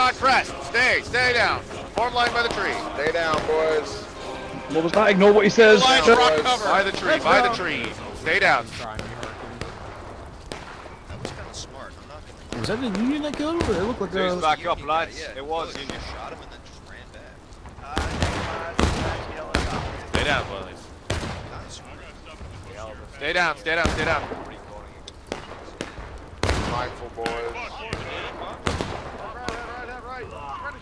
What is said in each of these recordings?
not pressed. Stay, stay down. Form line by the tree. Stay down, boys. What was that? Ignore what he says. Line Shut- rock cover. By the tree, by the tree. Stay down. Was that the Union that killed him? Or it looked like Who's a... back up, lads? It was Union. Union. Shot him and then just ran back. Stay down, boys. Stay down, stay down, stay down. Mindful, boys.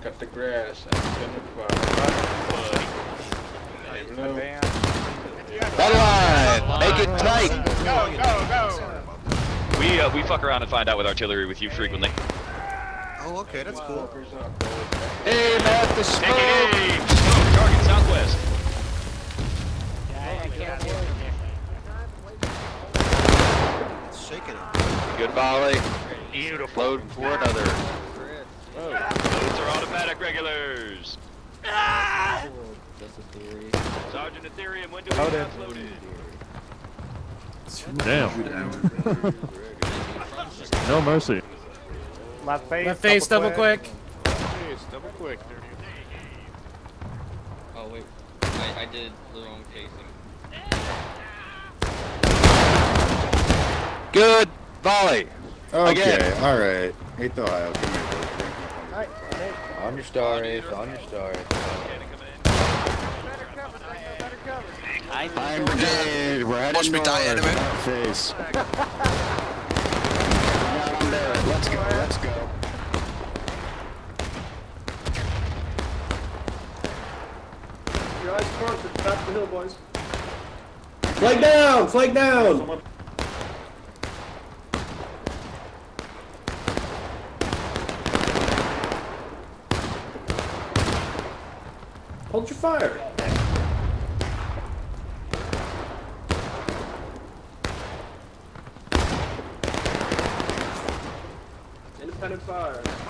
cut the grass. Headline! Make it tight! Go, go, go. We, uh, we fuck around and find out with artillery with you frequently. Oh, okay, that's cool. Hey, Matt, the smoke! Hey, smoke, target southwest. It's shaking it. Good volley. Beautiful. Load for another. Those are automatic regulars. Ah! Sergeant Ethereum, when do we have loaded? Damn. No mercy. Left face, Left face, double quick. double quick. Oh wait, I, I did the wrong casing. Good volley. Okay, Again. alright. Eighth Ohio, come here. On your star, Ace. On your star. Iron Brigade, we're heading Watch me die, enemy. North Face. Not on there. Let's go, let's go. Your eyes crossed. Climb the hill, boys. Flag down! Flag down! Hold your fire. Independent fire.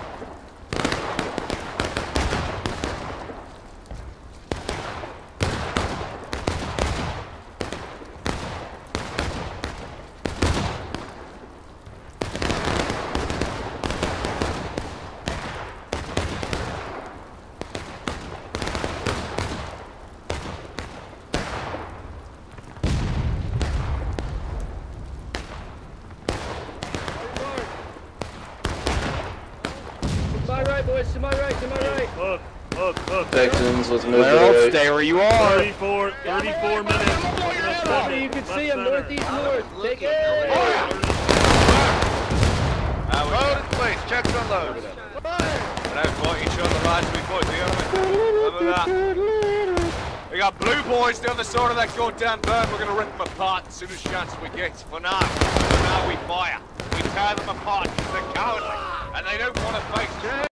Texans, let's move Well, to stay where you are. 34, 34 minutes. You can see him northeast north. Take it. Load in place. Checks unload. And I've fought each other right we fought together. Remember that? We got blue boys down the side of that goddamn burn. We're gonna rip them apart as soon as chance we get. For now, for now we fire. We tear them apart because they're cowardly and they don't want to face.